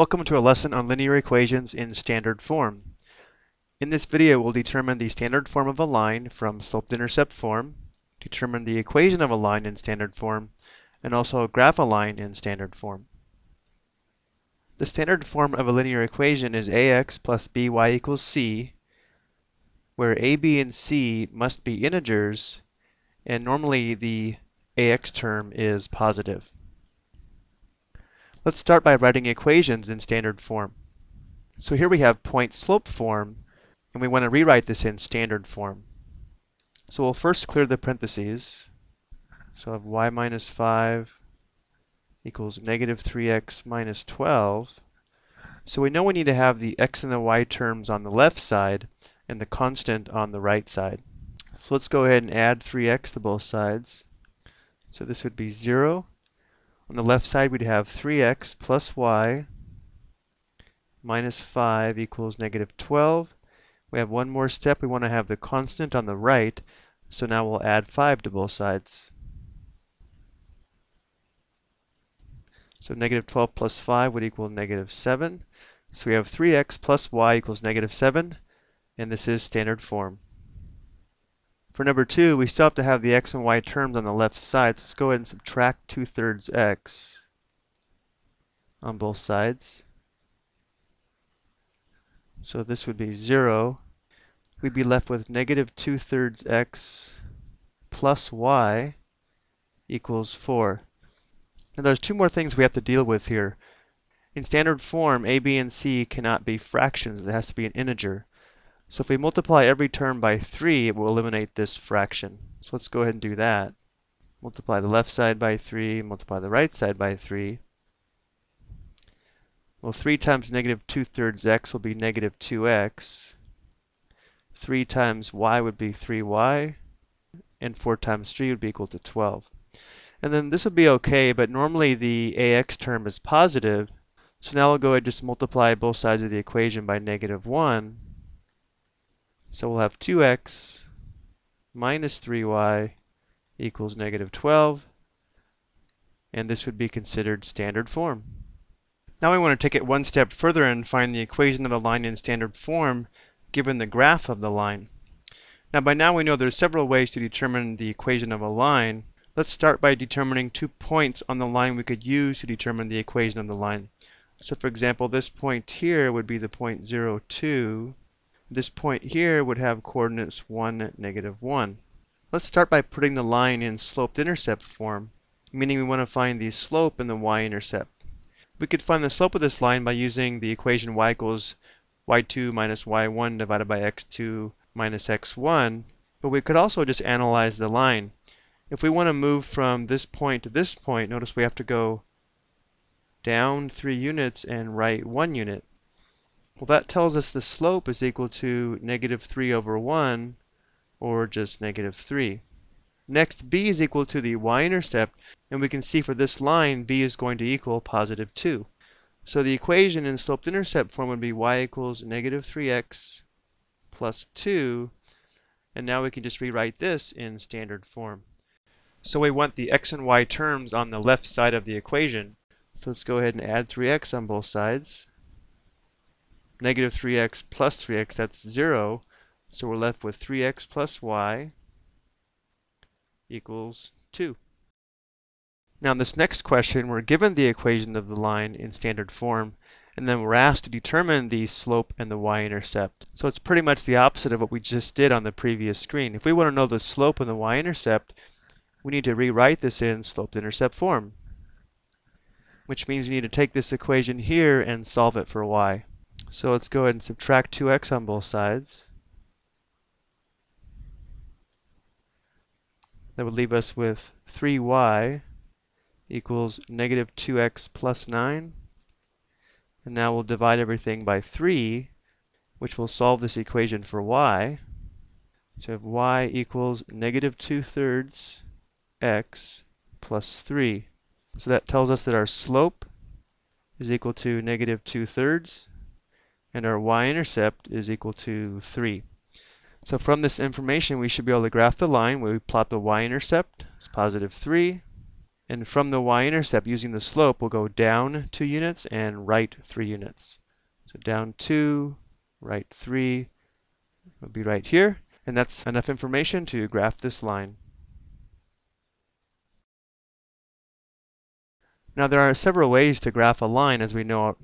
Welcome to a lesson on linear equations in standard form. In this video, we'll determine the standard form of a line from slope-intercept form, determine the equation of a line in standard form, and also graph a line in standard form. The standard form of a linear equation is ax plus by equals c, where a, b, and c must be integers, and normally the ax term is positive. Let's start by writing equations in standard form. So here we have point slope form, and we want to rewrite this in standard form. So we'll first clear the parentheses. So I have y minus 5 equals negative 3x minus 12. So we know we need to have the x and the y terms on the left side and the constant on the right side. So let's go ahead and add 3x to both sides. So this would be 0 on the left side, we'd have 3x plus y minus 5 equals negative 12. We have one more step. We want to have the constant on the right, so now we'll add 5 to both sides. So negative 12 plus 5 would equal negative 7. So we have 3x plus y equals negative 7, and this is standard form. For number two, we still have to have the x and y terms on the left side. So let's go ahead and subtract 2 thirds x on both sides. So this would be 0. We'd be left with negative 2 thirds x plus y equals 4. Now there's two more things we have to deal with here. In standard form, a, b, and c cannot be fractions. It has to be an integer. So if we multiply every term by 3, it will eliminate this fraction. So let's go ahead and do that. Multiply the left side by 3, multiply the right side by 3. Well, 3 times negative 2 thirds x will be negative 2x. 3 times y would be 3y. And 4 times 3 would be equal to 12. And then this would be okay, but normally the ax term is positive. So now we'll go ahead and just multiply both sides of the equation by negative 1. So we'll have 2x minus 3y equals negative 12, and this would be considered standard form. Now we want to take it one step further and find the equation of the line in standard form given the graph of the line. Now by now we know there's several ways to determine the equation of a line. Let's start by determining two points on the line we could use to determine the equation of the line. So for example, this point here would be the point 0, 2, this point here would have coordinates 1, negative 1. Let's start by putting the line in sloped-intercept form, meaning we want to find the slope and the y-intercept. We could find the slope of this line by using the equation y equals y2 minus y1 divided by x2 minus x1, but we could also just analyze the line. If we want to move from this point to this point, notice we have to go down 3 units and right 1 unit. Well, that tells us the slope is equal to negative 3 over 1, or just negative 3. Next, b is equal to the y-intercept, and we can see for this line, b is going to equal positive 2. So the equation in sloped-intercept form would be y equals negative 3x plus 2, and now we can just rewrite this in standard form. So we want the x and y terms on the left side of the equation. So let's go ahead and add 3x on both sides negative 3x plus 3x, that's 0. So we're left with 3x plus y equals 2. Now in this next question, we're given the equation of the line in standard form, and then we're asked to determine the slope and the y-intercept. So it's pretty much the opposite of what we just did on the previous screen. If we want to know the slope and the y-intercept, we need to rewrite this in slope-intercept form, which means we need to take this equation here and solve it for y. So let's go ahead and subtract 2x on both sides. That would leave us with 3y equals negative 2x plus 9. And now we'll divide everything by 3, which will solve this equation for y. So y equals negative 2 thirds x plus 3. So that tells us that our slope is equal to negative 2 thirds and our y-intercept is equal to 3. So from this information we should be able to graph the line where we plot the y-intercept it's positive 3 And from the y-intercept, using the slope, we'll go down 2 units and right 3 units. So down 2, right 3, will be right here. And that's enough information to graph this line. Now there are several ways to graph a line as we know.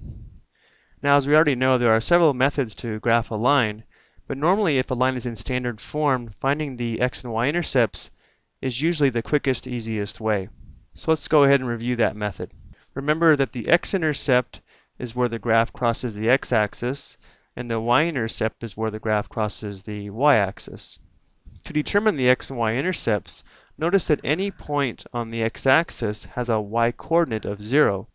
Now as we already know, there are several methods to graph a line, but normally if a line is in standard form, finding the x and y intercepts is usually the quickest, easiest way. So let's go ahead and review that method. Remember that the x-intercept is where the graph crosses the x-axis, and the y-intercept is where the graph crosses the y-axis. To determine the x and y-intercepts, notice that any point on the x-axis has a y-coordinate of 0.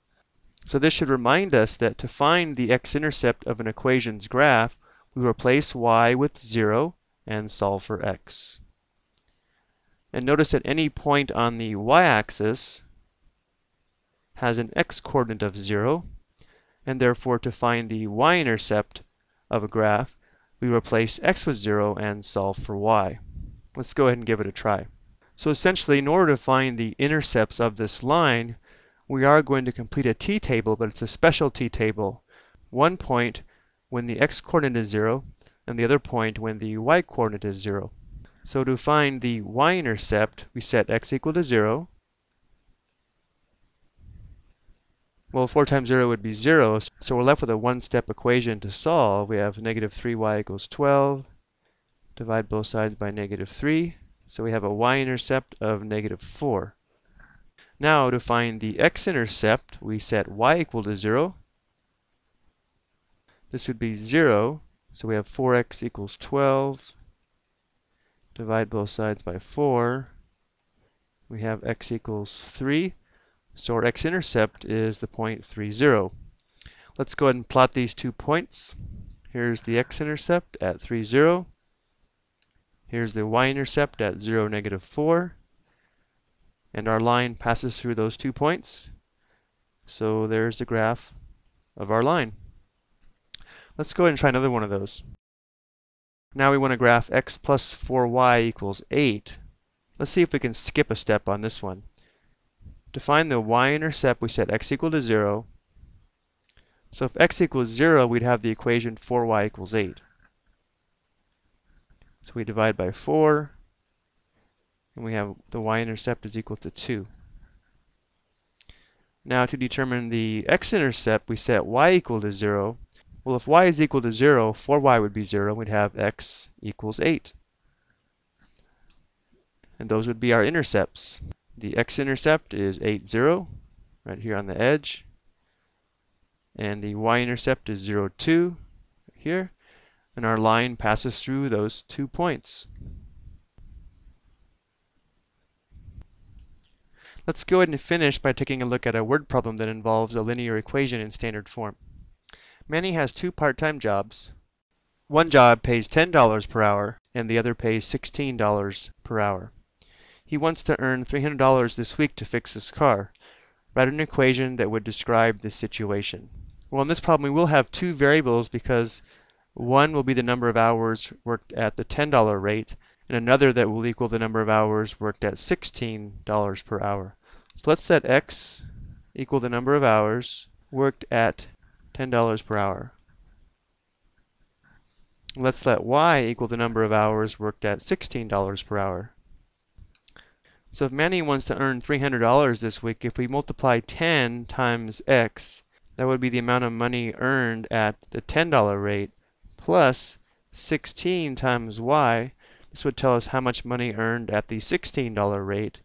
So this should remind us that to find the x-intercept of an equation's graph, we replace y with 0 and solve for x. And notice that any point on the y-axis has an x-coordinate of 0, and therefore to find the y-intercept of a graph, we replace x with 0 and solve for y. Let's go ahead and give it a try. So essentially, in order to find the intercepts of this line, we are going to complete a t-table, but it's a special t-table. One point when the x-coordinate is 0, and the other point when the y-coordinate is 0. So to find the y-intercept, we set x equal to 0. Well, 4 times 0 would be 0, so we're left with a one-step equation to solve. We have negative 3y equals 12. Divide both sides by negative 3. So we have a y-intercept of negative 4. Now to find the x-intercept, we set y equal to 0. This would be 0, so we have 4x equals 12 divide both sides by 4, we have x equals 3. So our x-intercept is the point 3, 0. Let's go ahead and plot these two points. Here's the x-intercept at 3, 0. Here's the y-intercept at 0, negative 4. And our line passes through those two points. So there's the graph of our line. Let's go ahead and try another one of those. Now we want to graph x plus 4y equals 8. Let's see if we can skip a step on this one. To find the y-intercept, we set x equal to 0. So if x equals 0, we'd have the equation 4y equals 8. So we divide by 4, and we have the y-intercept is equal to 2. Now to determine the x-intercept, we set y equal to 0, well, if y is equal to 0, 4y would be 0. We'd have x equals 8. And those would be our intercepts. The x-intercept is 8, 0, right here on the edge. And the y-intercept is 0, 2, here. And our line passes through those two points. Let's go ahead and finish by taking a look at a word problem that involves a linear equation in standard form. Manny has two part-time jobs. One job pays $10 per hour and the other pays $16 per hour. He wants to earn $300 this week to fix his car. Write an equation that would describe this situation. Well, in this problem, we will have two variables because one will be the number of hours worked at the $10 rate, and another that will equal the number of hours worked at $16 per hour. So let's set x equal the number of hours worked at $10 per hour. Let's let y equal the number of hours worked at $16 per hour. So if Manny wants to earn $300 this week, if we multiply 10 times x, that would be the amount of money earned at the $10 rate, plus 16 times y. This would tell us how much money earned at the $16 rate.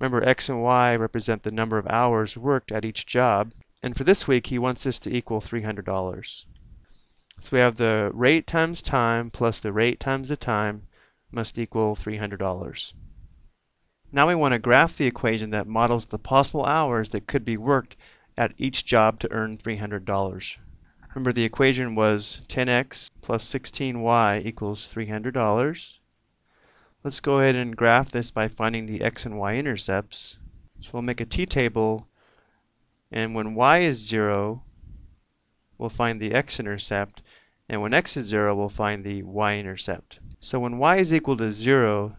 Remember, x and y represent the number of hours worked at each job. And for this week, he wants this to equal $300. So we have the rate times time plus the rate times the time must equal $300. Now we want to graph the equation that models the possible hours that could be worked at each job to earn $300. Remember the equation was 10x plus 16y equals $300. Let's go ahead and graph this by finding the x and y intercepts. So we'll make a t-table and when y is 0, we'll find the x-intercept. And when x is 0, we'll find the y-intercept. So when y is equal to 0,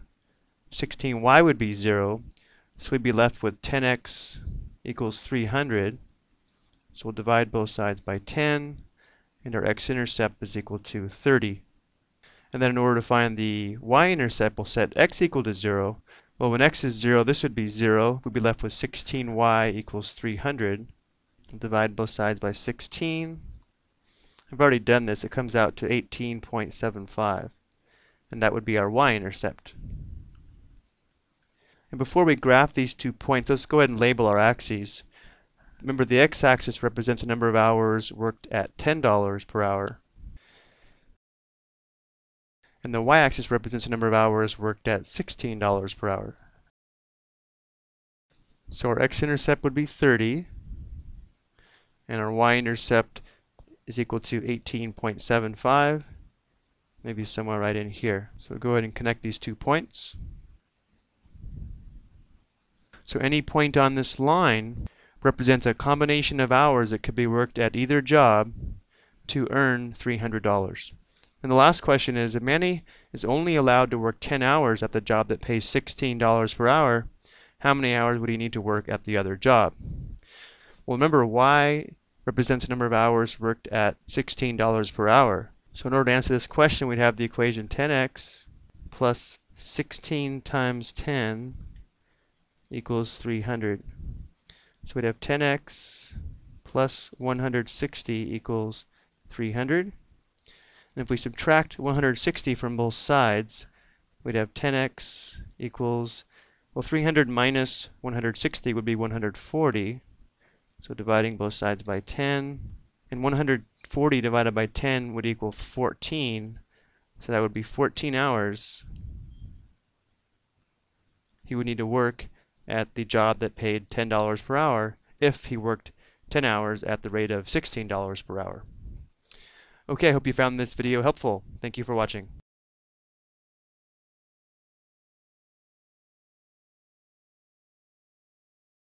16y would be 0. So we'd be left with 10x equals 300. So we'll divide both sides by 10, and our x-intercept is equal to 30. And then in order to find the y-intercept, we'll set x equal to 0. Well, when x is 0, this would be 0. We'd be left with 16y equals 300. We'll divide both sides by 16. I've already done this. It comes out to 18.75. And that would be our y-intercept. And before we graph these two points, let's go ahead and label our axes. Remember, the x-axis represents the number of hours worked at $10 per hour. And the y-axis represents the number of hours worked at $16 per hour. So our x-intercept would be 30, and our y-intercept is equal to 18.75, maybe somewhere right in here. So go ahead and connect these two points. So any point on this line represents a combination of hours that could be worked at either job to earn $300. And the last question is, if Manny is only allowed to work 10 hours at the job that pays $16 per hour, how many hours would he need to work at the other job? Well, remember, Y represents the number of hours worked at $16 per hour. So in order to answer this question, we'd have the equation 10x plus 16 times 10 equals 300. So we'd have 10x plus 160 equals 300. And if we subtract 160 from both sides, we'd have 10x equals, well, 300 minus 160 would be 140. So dividing both sides by 10, and 140 divided by 10 would equal 14. So that would be 14 hours he would need to work at the job that paid $10 per hour if he worked 10 hours at the rate of $16 per hour. Okay, I hope you found this video helpful. Thank you for watching.